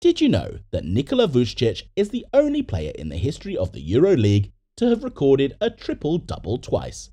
Did you know that Nikola Vujčić is the only player in the history of the EuroLeague to have recorded a triple double twice?